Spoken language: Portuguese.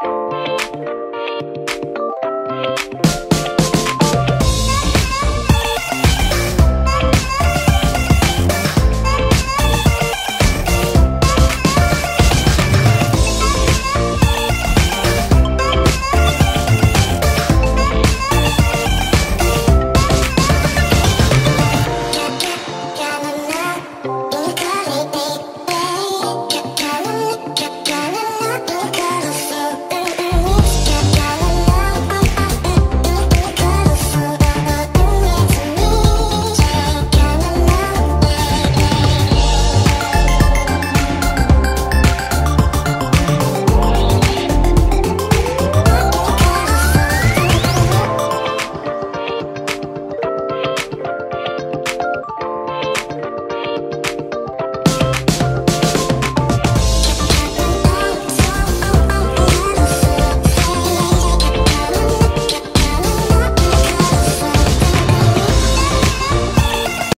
Música